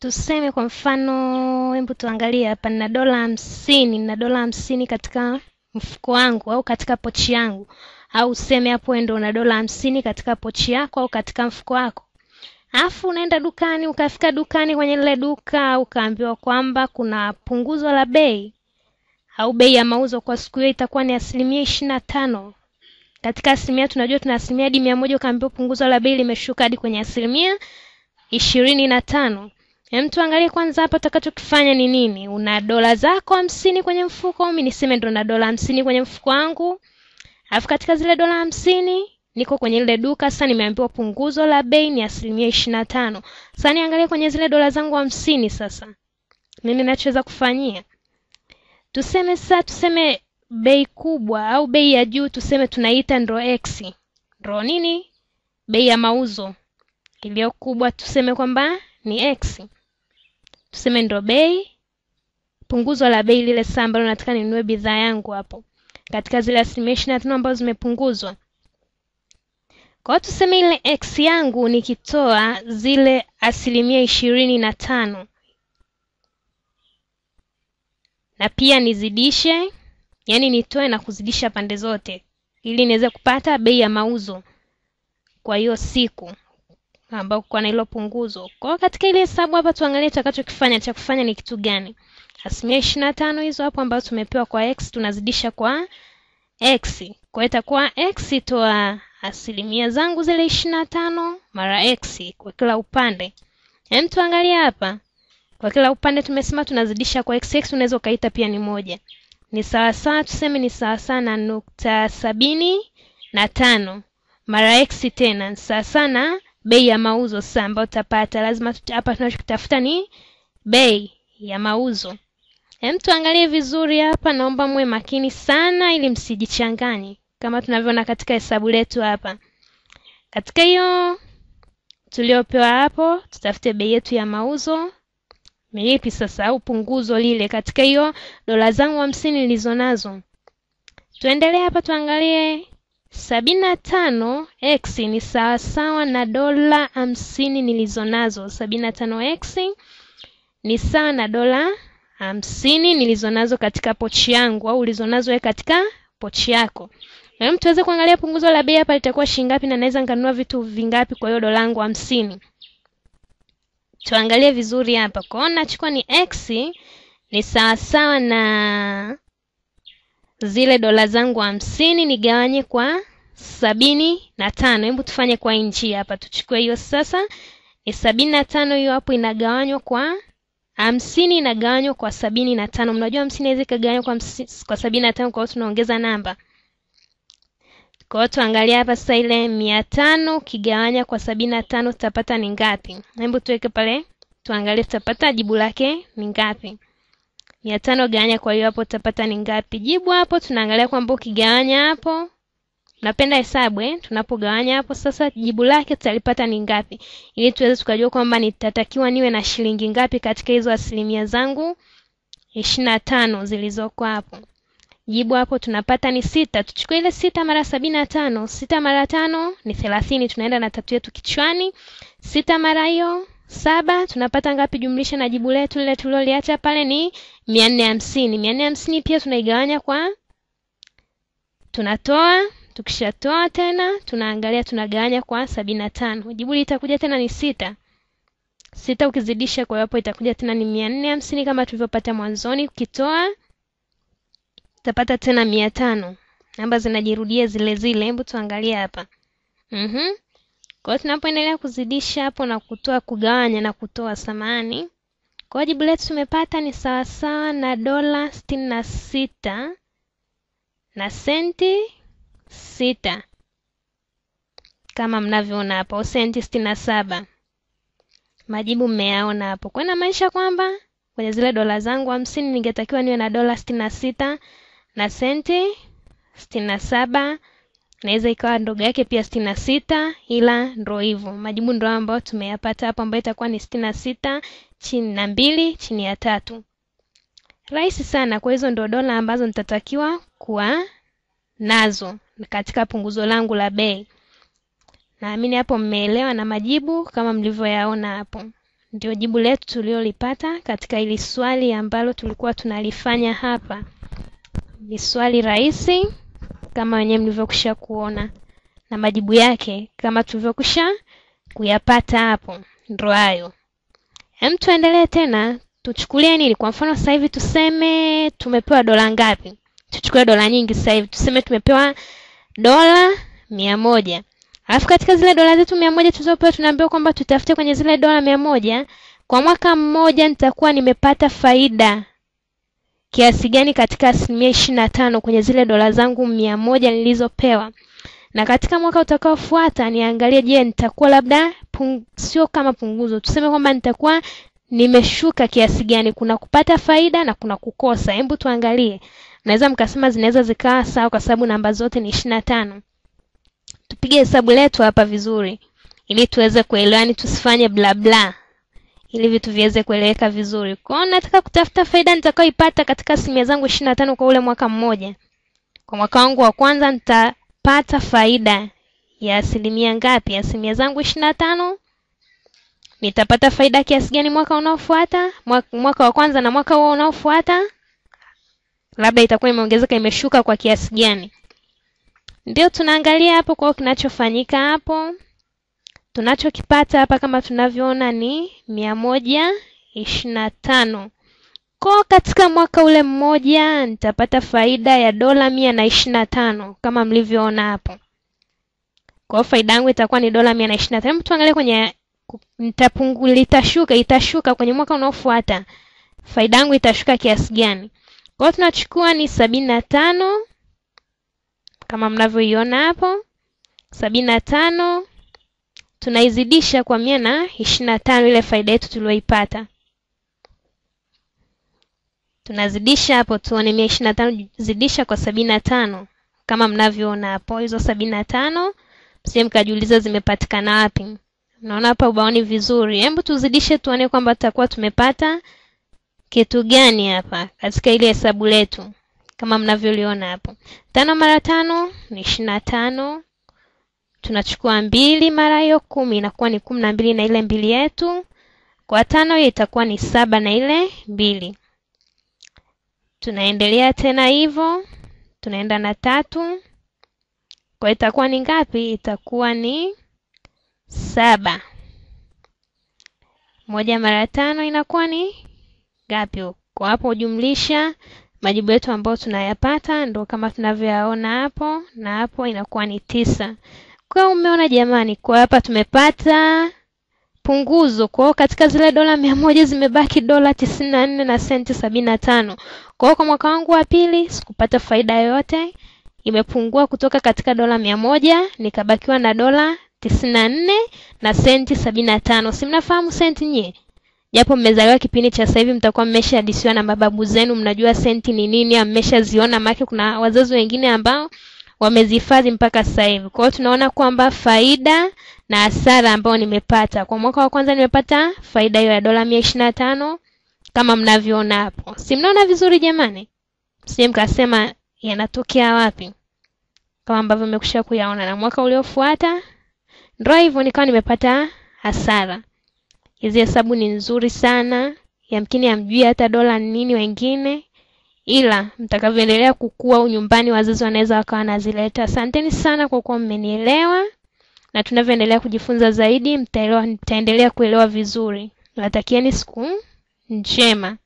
tuseme kwa mfano, hebu tuangalie hapa, nina dola hamsini, nina dola hamsini katika mfuko wangu au katika pochi yangu, au useme hapo wewe ndio una dola hamsini katika pochi yako au katika mfuko wako. Alafu unaenda dukani, ukafika dukani kwenye lile duka ukaambiwa kwamba kuna punguzo la bei au bei ya mauzo kwa siku hiyo itakuwa ni asilimia ishirini na tano. Katika asilimia tunajua tuna asilimia hadi mia moja, ukaambiwa punguzo la bei limeshuka hadi kwenye asilimia ishirini na tano. Hem, tuangalie kwanza hapa utakachokifanya ni nini. Una dola zako hamsini kwenye mfuko, mimi niseme ndo na dola hamsini kwenye mfuko wangu. Alafu katika zile dola hamsini niko kwenye lile duka sasa, nimeambiwa punguzo la bei ni asilimia ishirini na tano. Sasa niangalie kwenye zile dola zangu hamsini, sasa nini nachoweza kufanyia? Tuseme sasa, tuseme bei kubwa au bei ya juu, tuseme tunaita ndo X, ndo nini, bei ya mauzo iliyo kubwa, tuseme kwamba ni X, tuseme ndo bei. Punguzo la bei lile saa ambalo nataka ninunue bidhaa yangu hapo. Katika zile asilimia ishirini na tano ambazo zimepunguzwa. Kwa hiyo tuseme ile X yangu nikitoa zile asilimia ishirini na tano. Na pia nizidishe, yani nitoe na kuzidisha pande zote, ili niweze kupata bei ya mauzo kwa hiyo siku ambao kwa na hilo punguzo. Kwa hiyo katika ile hesabu hapa tuangalie tutakachokifanya. Cha kufanya ni kitu gani? Asilimia ishirini na tano hizo hapo ambazo tumepewa kwa x tunazidisha kwa x. Kwa hiyo itakuwa x toa asilimia zangu zile ishirini na tano mara x kwa kila upande. Hem, tuangalie hapa kwa kila upande tumesema tunazidisha kwa x. X unaweza ukaita pia ni moja, ni sawasawa, tuseme ni sawasawa na nukta sabini na tano mara x tena ni sawasawa na bei ya mauzo sasa ambayo utapata. Lazima hapa tunachokitafuta ni bei ya mauzo. Hem, tuangalie vizuri hapa, naomba muwe makini sana ili msijichanganye kama tunavyoona katika hesabu letu hapa. Katika hiyo tuliopewa hapo, tutafute bei yetu ya mauzo niipi sasa, au punguzo lile katika hiyo dola zangu hamsini nilizo nazo. Tuendelee hapa, tuangalie sabini na tano x ni sawasawa na dola hamsini nilizonazo. sabini na tano x ni sawa na dola hamsini nilizonazo katika pochi yangu au ulizonazo wewe katika pochi yako. Hem, tuweze kuangalia punguzo la bei hapa litakuwa shilingi ngapi na naweza nikanunua vitu vingapi kwa hiyo dola yangu hamsini. Tuangalie vizuri hapa. Kwa hiyo nachukua ni x ni sawasawa na zile dola zangu hamsini nigawanye kwa sabini na tano. Hebu tufanye kwa inchi hapa, tuchukue hiyo sasa, ni sabini na tano. Hiyo hapo inagawanywa kwa hamsini, inagawanywa kwa sabini na tano. Mnajua hamsini haiwezi ikagawanywa kwa, kwa sabini na tano, kwa hiyo tunaongeza namba. Kwa hiyo tuangalia hapa sasa, ile mia tano ukigawanya kwa sabini na tano tutapata ni ngapi? Hebu tuweke pale tuangalie, tutapata jibu lake ni ngapi? Mia tano gawanya kwa hiyo hapo utapata ni ngapi? Jibu hapo tunaangalia kwamba ukigawanya hapo, napenda hesabu eh, tunapogawanya hapo sasa, jibu lake tutalipata ni ngapi, ili tuweze tukajua kwamba nitatakiwa niwe na shilingi ngapi katika hizo asilimia zangu ishirini na tano zilizoko hapo. Jibu hapo tunapata ni sita. Tuchukue ile sita mara sabini na tano. Sita mara tano ni thelathini. Tunaenda na tatu yetu kichwani. Sita mara hiyo saba tunapata ngapi? Jumlisha na jibu letu lile tuliloliacha pale ni mia nne hamsini. Mia nne hamsini pia tunaigawanya kwa, tunatoa. Tukishatoa tena tunaangalia tunagawanya kwa sabini na tano. Jibu litakuja tena ni sita. Sita ukizidisha kwa hapo itakuja tena ni mia nne hamsini kama tulivyopata mwanzoni. Ukitoa utapata tena mia tano. Namba zinajirudia zile zile. Hebu tuangalie hapa. Mhm. Kwa hiyo tunapoendelea kuzidisha hapo na kutoa, kugawanya na kutoa samani, kwa jibu letu tumepata ni sawasawa na dola sitini na sita na senti sita kama mnavyoona hapo, au senti sitini na saba. Majibu mmeyaona hapo. Kwa inamaanisha kwamba kwenye zile dola zangu hamsini ningetakiwa niwe na dola sitini na sita na senti sitini na saba naweza ikawa ndogo yake pia sitini na sita ila ndo hivyo majibu ndo ambayo tumeyapata hapo, ambayo itakuwa ni sitini na sita chini na mbili chini ya tatu. Rahisi sana. Kwa hizo ndo dola ambazo nitatakiwa kuwa nazo katika punguzo langu la bei. Naamini hapo mmeelewa na majibu kama mlivyoyaona hapo. ndio jibu letu tuliolipata katika hili swali ambalo tulikuwa tunalifanya hapa. Ni swali rahisi kama wenyewe mlivyokwisha kuona, na majibu yake kama tulivyokwisha kuyapata hapo, ndo hayo. Hem, tuendelee tena, tuchukulie nini? Kwa mfano sasa hivi tuseme tumepewa dola ngapi? Tuchukue dola nyingi sasa hivi, tuseme tumepewa dola mia moja alafu katika zile dola zetu mia moja tulizopewa tunaambiwa kwamba tutafute kwenye zile dola mia moja kwa mwaka mmoja nitakuwa nimepata faida kiasi gani katika asilimia ishirini na tano kwenye zile dola zangu mia moja nilizopewa? Na katika mwaka utakaofuata niangalie je nitakuwa labda pung, sio kama punguzo. Tuseme kwamba nitakuwa nimeshuka kiasi gani. Kuna kupata faida na kuna kukosa. Hebu tuangalie. Naweza mkasema zinaweza zikawa sawa kwa sababu namba zote ni ishirini na tano. Tupige hesabu letu hapa vizuri ili tuweze kuelewa ni tusifanye bla bla ili vitu viweze kueleweka vizuri. Kwa hiyo nataka kutafuta faida nitakayoipata katika asilimia zangu ishirini na tano kwa ule mwaka mmoja. Kwa mwaka wangu wa kwanza nitapata faida ya asilimia ngapi? Asilimia zangu ishirini na tano. Nitapata faida kiasi gani mwaka unaofuata? Mwaka, mwaka wa kwanza na mwaka huo unaofuata? Labda itakuwa imeongezeka imeshuka kwa kiasi gani? Ndio tunaangalia hapo kwao kinachofanyika hapo tunachokipata hapa kama tunavyoona ni mia moja ishirini na tano. Ko katika mwaka ule mmoja nitapata faida ya dola mia na ishirini na tano kama mlivyoona hapo. Kwao faida yangu itakuwa ni dola mia na ishirini na tano. Tuangalie kwenye nitapungu litashuka itashuka kwenye mwaka unaofuata. Faida yangu itashuka kiasi gani? Kwao tunachukua ni sabini na tano kama mnavyoiona hapo. Sabini na tano tunaizidisha kwa mia na ishirini na tano ile faida yetu tulioipata. Tunazidisha hapo tuone mia ishirini na tano zidisha kwa sabini na tano. Kama mnavyoona hapo hizo sabini na tano msije mkajiuliza zimepatikana wapi. Naona hapa ubaoni vizuri. Hebu tuzidishe tuone kwamba tutakuwa tumepata kitu gani hapa katika ile hesabu letu kama mnavyoliona hapo. Tano mara tano ni ishirini na tano tunachukua mbili mara hiyo kumi. Inakuwa ni kumi na mbili na ile mbili yetu. Kwa tano hiyo itakuwa ni saba na ile mbili. Tunaendelea tena hivyo tunaenda na tatu. Kwa itakuwa ni ngapi? Itakuwa ni saba. Moja mara tano inakuwa ni ngapi? Kwa hapo ujumlisha majibu yetu ambayo tunayapata. Ndo kama tunavyoyaona hapo. Na hapo inakuwa ni tisa kwa umeona jamani kwa hapa tumepata punguzo kwao katika zile dola mia moja zimebaki dola tisini na nne na senti sabini na tano. Kwao kwa mwaka wangu wa pili sikupata faida yoyote. Imepungua kutoka katika dola mia moja nikabakiwa na dola tisini na nne na senti sabini na tano. Si mnafahamu senti nyie? Japo mmezaliwa kipindi cha sasa hivi mtakuwa mmeshahadisiwa na mababu zenu mnajua senti ni nini mmeshaziona maake kuna wazazi wengine ambao wamezihifadhi mpaka sasa hivi. Kwa hiyo tunaona kwamba faida na hasara ambayo nimepata. Kwa mwaka wa kwanza nimepata faida hiyo ya dola mia ishirini na tano kama mnavyoona hapo. Si mnaona vizuri jamani? Msije mkasema yanatokea wapi? Kama ambavyo mmekusha kuyaona. Na mwaka uliofuata ndio hivyo nikawa nimepata hasara. Hizi hesabu ni nzuri sana. Yamkini hamjui hata dola ni nini wengine ila mtakavyoendelea kukua au nyumbani wazazi wanaweza wakawa nazileta asanteni sana kwa kuwa mmenielewa na tunavyoendelea kujifunza zaidi mtaendelea kuelewa vizuri. Natakieni siku njema